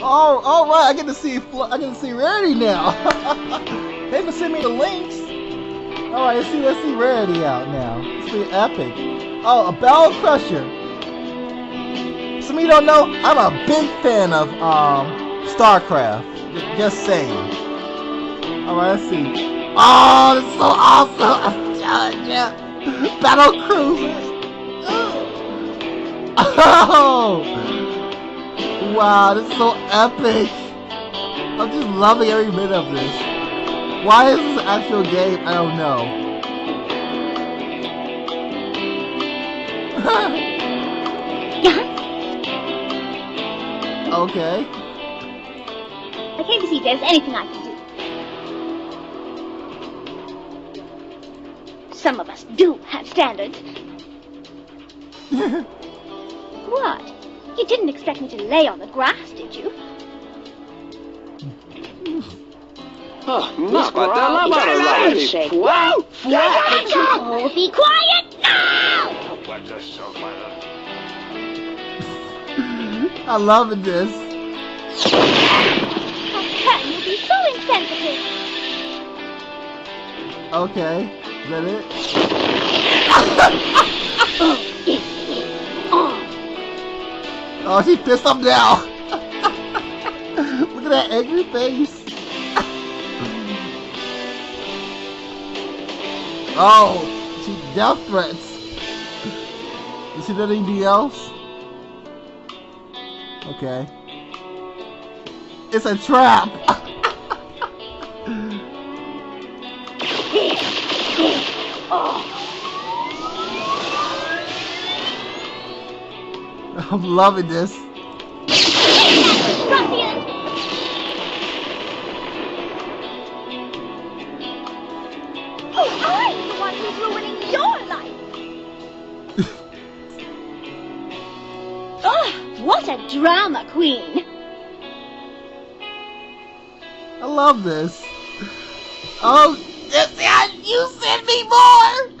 Oh, all right. I get to see. I get to see Rarity now. They've been sending me the links. All right, let's see. Let's see Rarity out now. Let's Epic. Oh, a Battle Cruiser. Some of you don't know, I'm a big fan of um, StarCraft. Just saying. All right, let's see. Oh, this is so awesome! Battle Cruisers. Oh! Wow, this is so epic! I'm just loving every minute of this. Why is this an actual game? I don't know. okay. I came to see if there's anything I can do. Some of us do have standards. what? You didn't expect me to lay on the grass, did you? Oh, Oh, be quiet now! I love this. How can you be so insensitive? Okay. Is that it? oh, she pissed him now. Look at that angry face. oh, she death threats. She done anything else? Okay. It's a trap. I'm loving this. Oh, I'm the one who's ruining your life! oh, what a drama queen! I love this. Oh, you send me more.